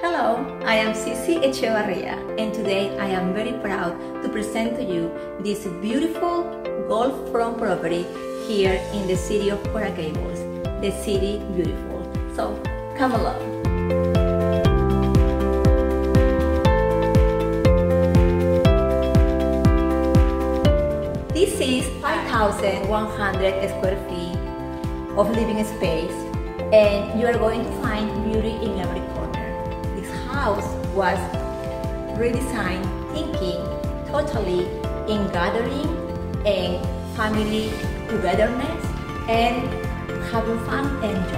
Hello, I am Sissi Echevarria and today I am very proud to present to you this beautiful golf front property here in the city of Coral Gables, the city beautiful. So come along. This is 5,100 square feet of living space and you are going to find beauty in house was redesigned thinking totally in gathering and family togetherness and having fun and.